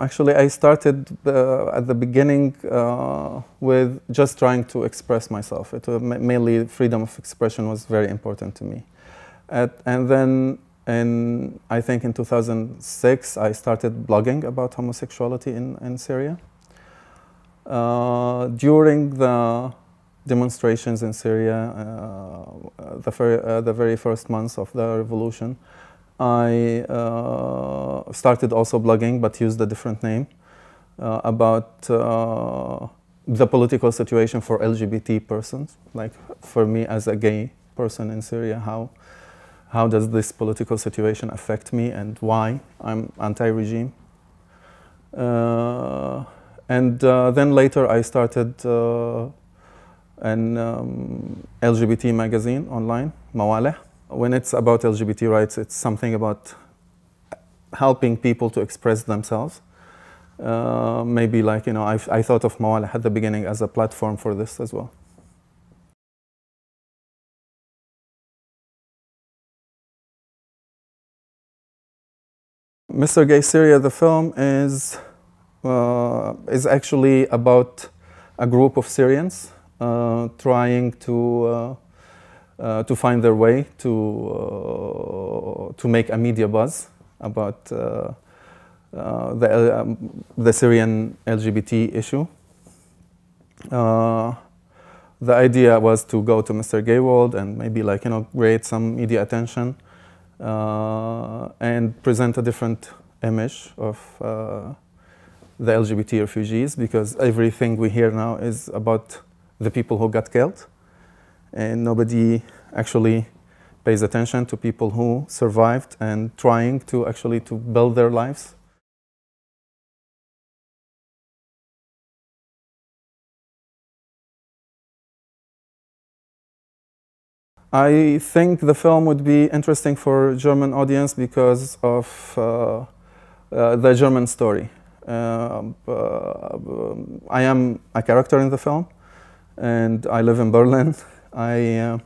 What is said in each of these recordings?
Actually, I started uh, at the beginning uh, with just trying to express myself. It was mainly freedom of expression was very important to me. At, and then, in, I think in 2006, I started blogging about homosexuality in, in Syria. Uh, during the demonstrations in Syria, uh, the, uh, the very first months of the revolution, I uh, started also blogging, but used a different name, uh, about uh, the political situation for LGBT persons. Like for me as a gay person in Syria, how, how does this political situation affect me and why I'm anti-regime. Uh, and uh, then later I started uh, an um, LGBT magazine online, Mawaleh when it's about LGBT rights, it's something about helping people to express themselves. Uh, maybe like, you know, I've, I thought of Mawaleh at the beginning as a platform for this as well. Mr. Gay Syria, the film, is, uh, is actually about a group of Syrians uh, trying to uh, uh, to find their way to, uh, to make a media buzz about uh, the, um, the Syrian LGBT issue. the idea was to go to Mr. Gay World and maybe like, you know, create some media attention and present a different image of the LGBT refugees because everything we hear now is about the people who got killed and nobody actually pays attention to people who survived and trying to actually to build their lives. I think the film would be interesting for German audience because of uh, uh, the German story. Uh, uh I am a character in the film and I live in Berlin I, uh,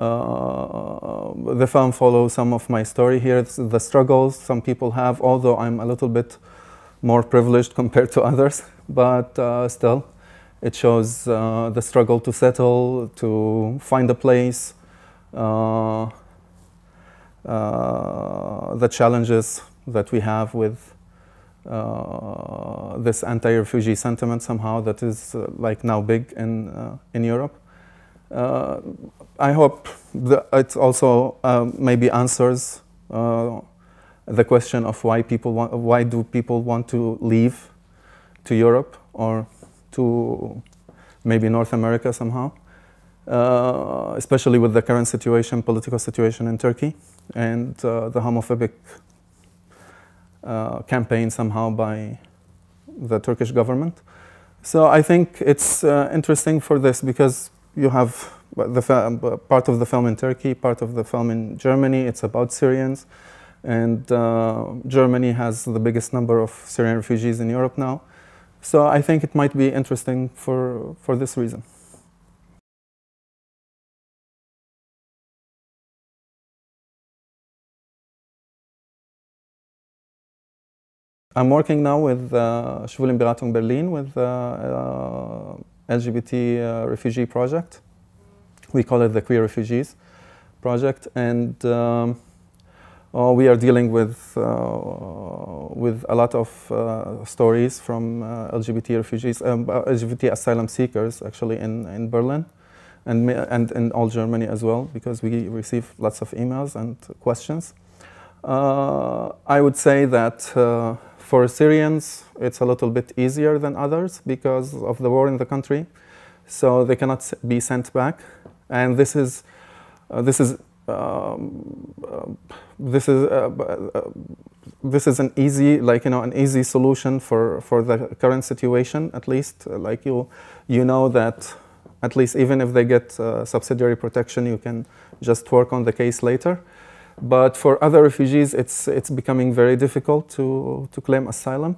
uh, the film follows some of my story here, the struggles some people have, although I'm a little bit more privileged compared to others, but uh, still, it shows uh, the struggle to settle, to find a place, uh, uh, the challenges that we have with this anti-refugee sentiment somehow that is like now big in, in Europe. Uh, I hope it also um, maybe answers uh, the question of why people want, why do people want to leave to Europe or to maybe North America somehow, uh, especially with the current situation, political situation in Turkey, and uh, the homophobic uh, campaign somehow by the Turkish government. So I think it's uh, interesting for this because you have the part of the film in Turkey, part of the film in Germany. It's about Syrians. And uh, Germany has the biggest number of Syrian refugees in Europe now. So I think it might be interesting for, for this reason. I'm working now with uh, Berlin with uh, uh LGBT uh, refugee project. We call it the Queer Refugees Project, and um, uh, we are dealing with uh, with a lot of uh, stories from uh, LGBT refugees, um, LGBT asylum seekers, actually in in Berlin, and and in all Germany as well, because we receive lots of emails and questions. I would say that for Syrians, it's a little bit easier than others because of the war in the country. So they cannot be sent back. And this is, uh, this is, um, uh, this is, uh, uh this is an easy, like, you know, an easy solution for, for the current situation, at least. Like you, you know that at least even if they get uh, subsidiary protection, you can just work on the case later. But for other refugees, it's, it's becoming very difficult to, to claim asylum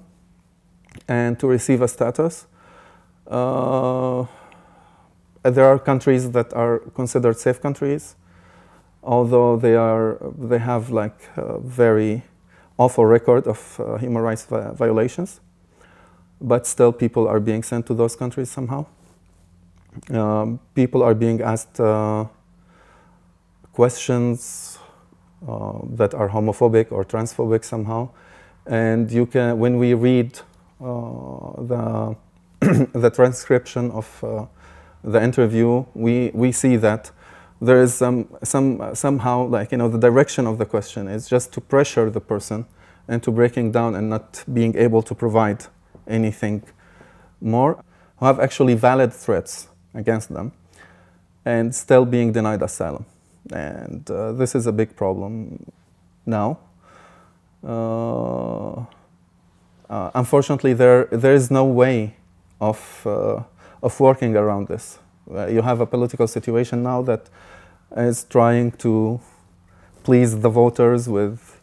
and to receive a status. Uh, there are countries that are considered safe countries, although they, are, they have like uh, very awful record of uh, human rights vi violations, but still people are being sent to those countries somehow. Um, people are being asked uh, questions that are homophobic or transphobic somehow, and you can when we read uh, the the transcription of uh, the interview, we we see that there is some, some, somehow like, you know, the direction of the question is just to pressure the person into breaking down and not being able to provide anything more, who have actually valid threats against them and still being denied asylum. And uh, this is a big problem now. Uh, uh, unfortunately, there, there is no way of, uh, of working around this. Uh, you have a political situation now that is trying to please the voters with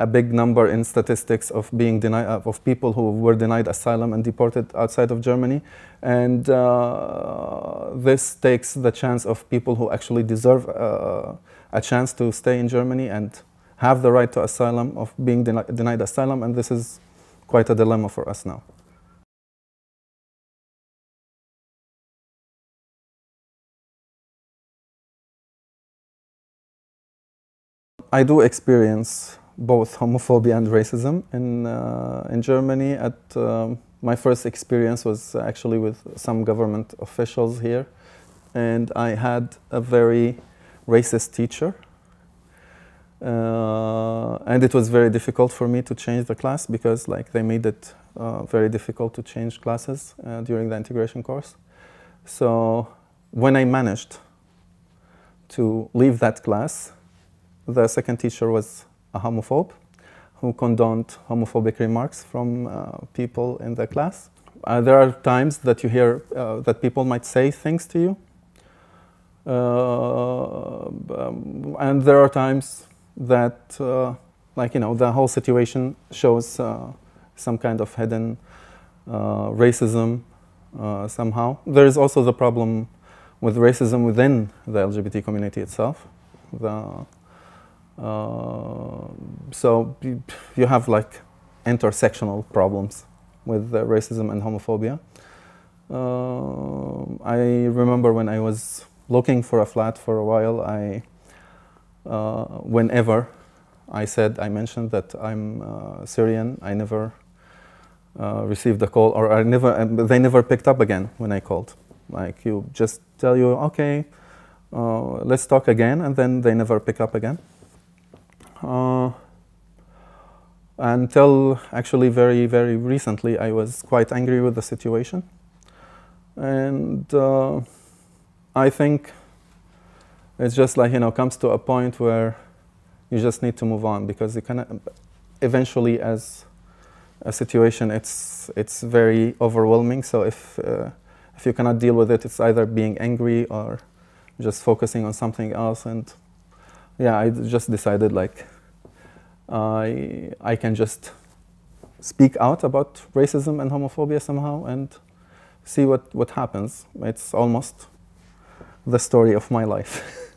a big number in statistics of being denied uh, of people who were denied asylum and deported outside of Germany, and uh, this takes the chance of people who actually deserve uh, a chance to stay in Germany and have the right to asylum of being deni denied asylum, and this is quite a dilemma for us now. I do experience both homophobia and racism in, uh, in Germany. At um, my first experience was actually with some government officials here, and I had a very racist teacher. Uh, and it was very difficult for me to change the class because like they made it uh, very difficult to change classes uh, during the integration course. So when I managed to leave that class, the second teacher was a homophobe who condoned homophobic remarks from uh, people in the class. Uh, there are times that you hear uh, that people might say things to you. Uh, um, and there are times that, uh, like, you know, the whole situation shows uh, some kind of hidden racism somehow. There is also the problem with racism within the LGBT community itself. The, so you have like intersectional problems with uh, racism and homophobia. Uh, I remember when I was looking for a flat for a while, I, uh, whenever I said, I mentioned that I'm uh, Syrian, I never uh, received a call or I never, they never picked up again when I called. Like you just tell you, okay, let's talk again, and then they never pick up again uh, until actually very, very recently, I was quite angry with the situation. And uh, I think it's just like, you know, comes to a point where you just need to move on because you can eventually as a situation, it's, it's very overwhelming. So if, uh, if you cannot deal with it, it's either being angry or just focusing on something else. And yeah, I just decided like I, I can just speak out about racism and homophobia somehow and see what, what happens. It's almost the story of my life.